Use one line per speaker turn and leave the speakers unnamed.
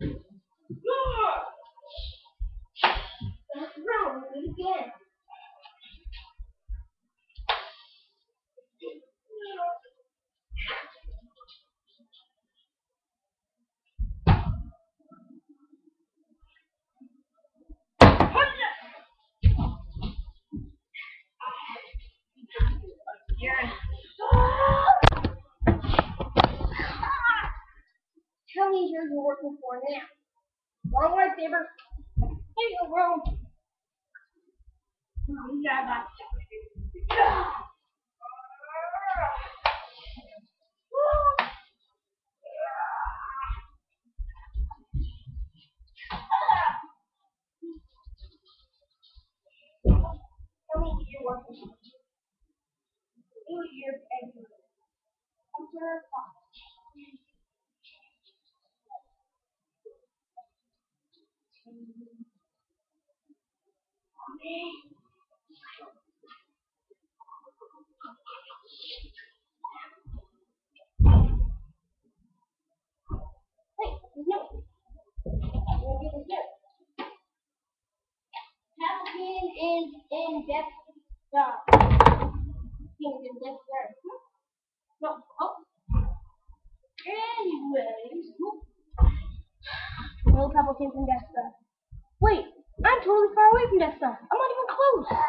You're here you're working for now? Come on, you got that. Tell me you're working. Are Palpatine is in Death Star. He's in Death Star. No, oh. Anyways, no Palpatine's in Death Star. Wait, I'm totally far away from that stuff. I'm not even close.